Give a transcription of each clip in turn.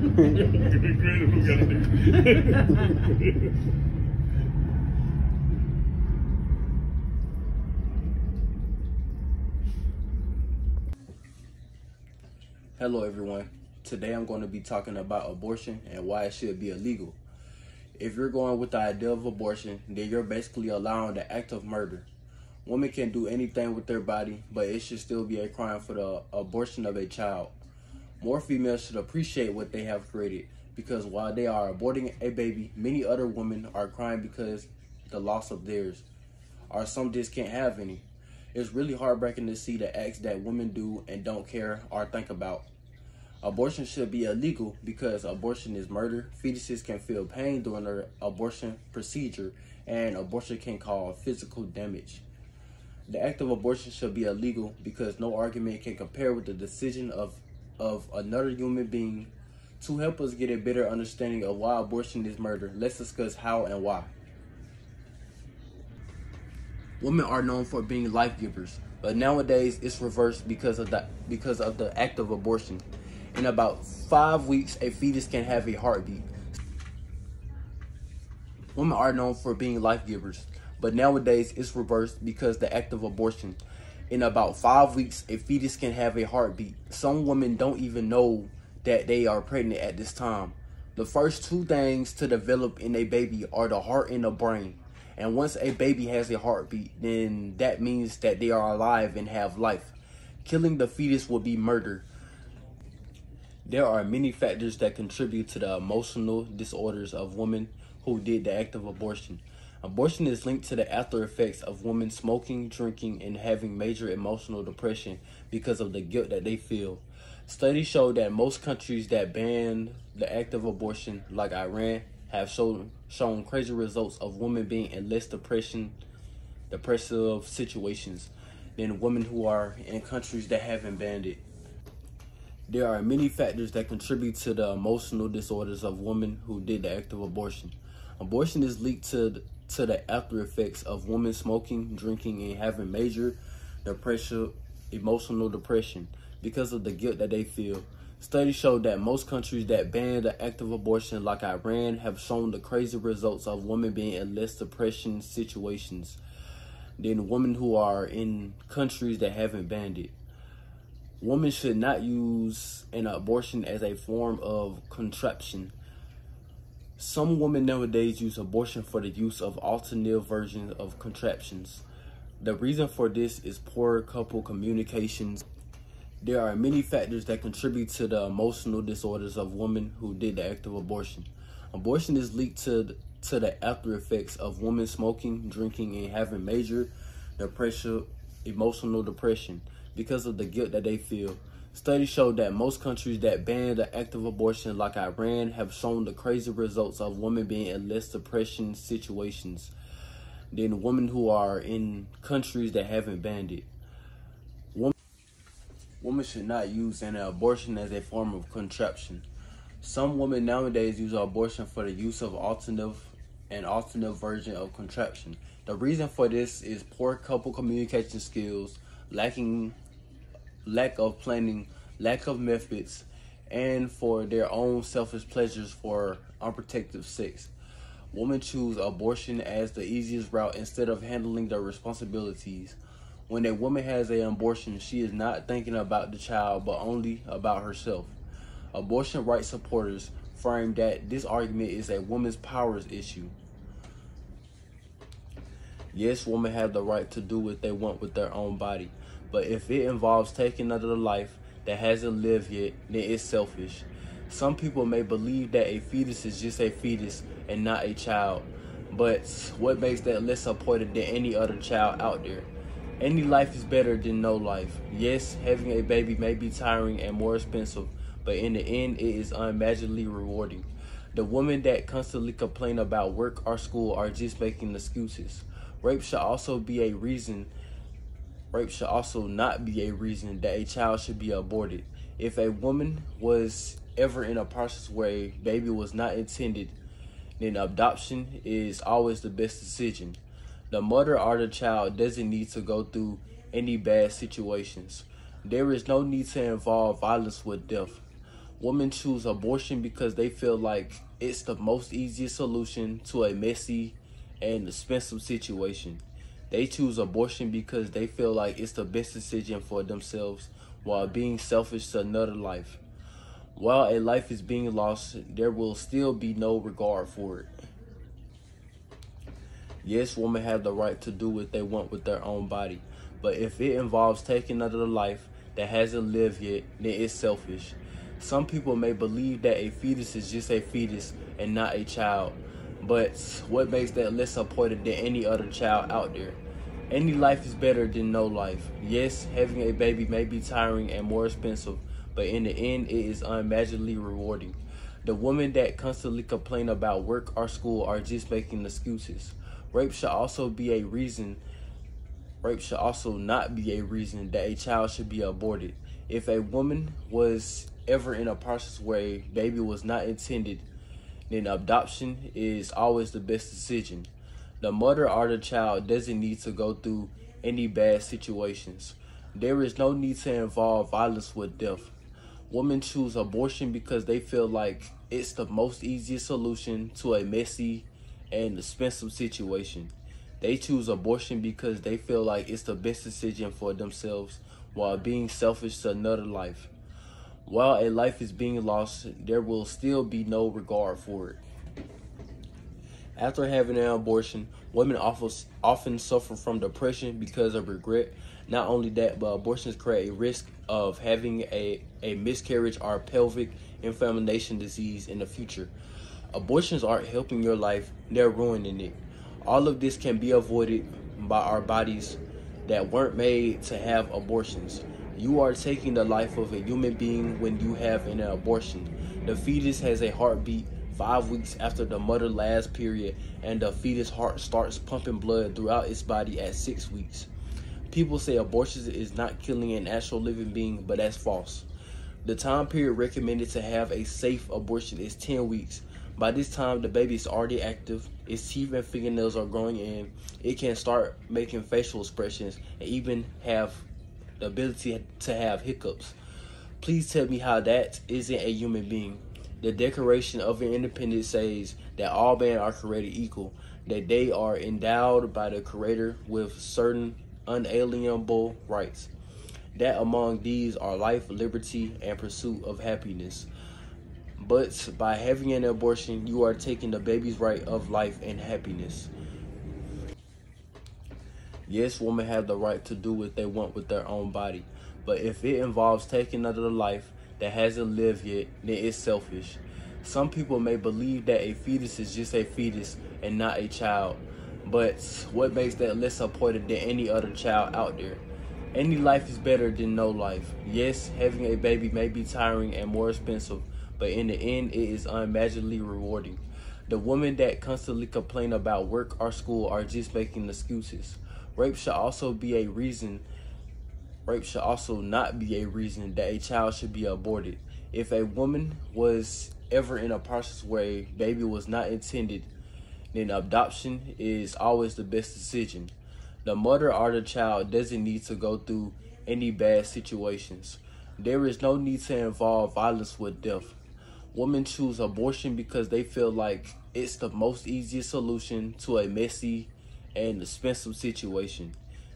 Hello everyone. Today I'm going to be talking about abortion and why it should be illegal. If you're going with the idea of abortion, then you're basically allowing the act of murder. Women can do anything with their body, but it should still be a crime for the abortion of a child. More females should appreciate what they have created because while they are aborting a baby, many other women are crying because the loss of theirs, or some just can't have any. It's really heartbreaking to see the acts that women do and don't care or think about. Abortion should be illegal because abortion is murder. Fetuses can feel pain during the abortion procedure, and abortion can cause physical damage. The act of abortion should be illegal because no argument can compare with the decision of, of another human being. To help us get a better understanding of why abortion is murder, let's discuss how and why. Women are known for being life givers, but nowadays it's reversed because of the because of the act of abortion. In about five weeks, a fetus can have a heartbeat. Women are known for being life givers, but nowadays it's reversed because the act of abortion. In about five weeks, a fetus can have a heartbeat. Some women don't even know that they are pregnant at this time. The first two things to develop in a baby are the heart and the brain. And once a baby has a heartbeat, then that means that they are alive and have life. Killing the fetus would be murder. There are many factors that contribute to the emotional disorders of women who did the act of abortion. Abortion is linked to the after effects of women smoking, drinking, and having major emotional depression because of the guilt that they feel. Studies show that most countries that ban the act of abortion, like Iran, have shown shown crazy results of women being in less depression, depressive situations than women who are in countries that haven't banned it. There are many factors that contribute to the emotional disorders of women who did the act of abortion. Abortion is linked to to the after effects of women smoking, drinking, and having major depression, emotional depression because of the guilt that they feel. Studies show that most countries that ban the act of abortion, like Iran, have shown the crazy results of women being in less depression situations than women who are in countries that haven't banned it women should not use an abortion as a form of contraception. Some women nowadays use abortion for the use of alternative versions of contraptions. The reason for this is poor couple communications. There are many factors that contribute to the emotional disorders of women who did the act of abortion. Abortion is linked to to the after effects of women smoking, drinking, and having major depression, emotional depression because of the guilt that they feel. Studies show that most countries that ban the act of abortion, like Iran, have shown the crazy results of women being in less depression situations than women who are in countries that haven't banned it. Women, should not use an abortion as a form of contraception. Some women nowadays use abortion for the use of alternative and alternative version of contraception. The reason for this is poor couple communication skills, lacking lack of planning, lack of methods, and for their own selfish pleasures for unprotected sex. Women choose abortion as the easiest route instead of handling their responsibilities. When a woman has an abortion, she is not thinking about the child but only about herself. Abortion rights supporters frame that this argument is a woman's powers issue. Yes, women have the right to do what they want with their own body, but if it involves taking another life that hasn't lived yet, then it's selfish. Some people may believe that a fetus is just a fetus and not a child, but what makes that less important than any other child out there? Any life is better than no life. Yes, having a baby may be tiring and more expensive, but in the end, it is unimaginably rewarding. The women that constantly complain about work or school are just making excuses. Rape should also be a reason rape should also not be a reason that a child should be aborted. If a woman was ever in a process where a baby was not intended, then adoption is always the best decision. The mother or the child doesn't need to go through any bad situations. There is no need to involve violence with death. Women choose abortion because they feel like it's the most easiest solution to a messy and expensive situation. They choose abortion because they feel like it's the best decision for themselves while being selfish to another life. While a life is being lost, there will still be no regard for it. Yes, women have the right to do what they want with their own body, but if it involves taking another life that hasn't lived yet, then it's selfish. Some people may believe that a fetus is just a fetus and not a child, but what makes that less important than any other child out there? Any life is better than no life. Yes, having a baby may be tiring and more expensive, but in the end, it is unimaginably rewarding. The women that constantly complain about work or school are just making excuses. Rape should also be a reason. Rape should also not be a reason that a child should be aborted. If a woman was ever in a process where a baby was not intended, then adoption is always the best decision. The mother or the child doesn't need to go through any bad situations. There is no need to involve violence with death. Women choose abortion because they feel like it's the most easiest solution to a messy and expensive situation. They choose abortion because they feel like it's the best decision for themselves while being selfish to another life. While a life is being lost, there will still be no regard for it. After having an abortion, women often suffer from depression because of regret. Not only that, but abortions create a risk of having a, a miscarriage or pelvic inflammation disease in the future. Abortions aren't helping your life, they're ruining it. All of this can be avoided by our bodies that weren't made to have abortions. You are taking the life of a human being when you have an abortion. The fetus has a heartbeat five weeks after the mother last period, and the fetus heart starts pumping blood throughout its body at six weeks. People say abortion is not killing an actual living being, but that's false. The time period recommended to have a safe abortion is 10 weeks, by this time, the baby is already active. Its teeth and fingernails are growing in. It can start making facial expressions and even have the ability to have hiccups. Please tell me how that isn't a human being. The Declaration of Independence says that all men are created equal, that they are endowed by the Creator with certain unalienable rights. That among these are life, liberty, and pursuit of happiness. But by having an abortion, you are taking the baby's right of life and happiness. Yes, women have the right to do what they want with their own body. But if it involves taking another life that hasn't lived yet, then it's selfish. Some people may believe that a fetus is just a fetus and not a child. But what makes that less important than any other child out there? Any life is better than no life. Yes, having a baby may be tiring and more expensive, but in the end, it is unimaginably rewarding. The women that constantly complain about work or school are just making excuses. Rape should also be a reason. Rape should also not be a reason that a child should be aborted. If a woman was ever in a process where a baby was not intended, then adoption is always the best decision. The mother or the child doesn't need to go through any bad situations. There is no need to involve violence with death. Women choose abortion because they feel like it's the most easiest solution to a messy and expensive situation.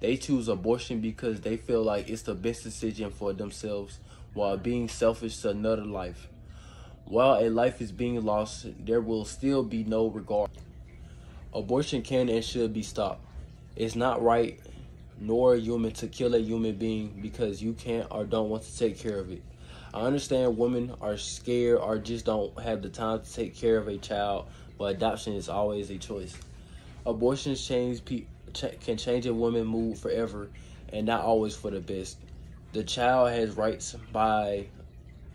They choose abortion because they feel like it's the best decision for themselves while being selfish to another life. While a life is being lost, there will still be no regard. Abortion can and should be stopped. It's not right nor human to kill a human being because you can't or don't want to take care of it. I understand women are scared or just don't have the time to take care of a child, but adoption is always a choice. Abortions change pe- can change a woman's mood forever, and not always for the best. The child has rights by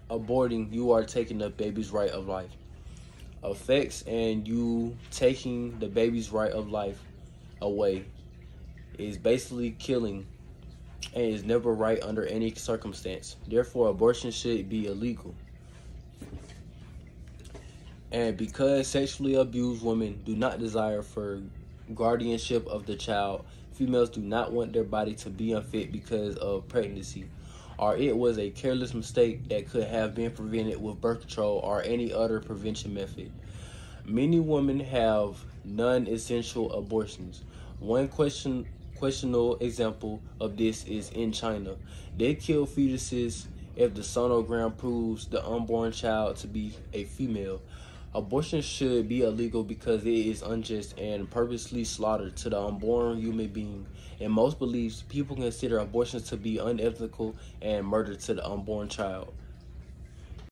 aborting. You are taking the baby's right of life. Effects and you taking the baby's right of life away is basically killing and is never right under any circumstance. Therefore, abortion should be illegal. And because sexually abused women do not desire for guardianship of the child, females do not want their body to be unfit because of pregnancy. or it was a careless mistake that could have been prevented with birth control or any other prevention method. Many women have non-essential abortions. One question questionable example of this is in China. They kill fetuses if the sonogram proves the unborn child to be a female. Abortion should be illegal because it is unjust and purposely slaughtered to the unborn human being. In most beliefs, people consider abortions to be unethical and murder to the unborn child.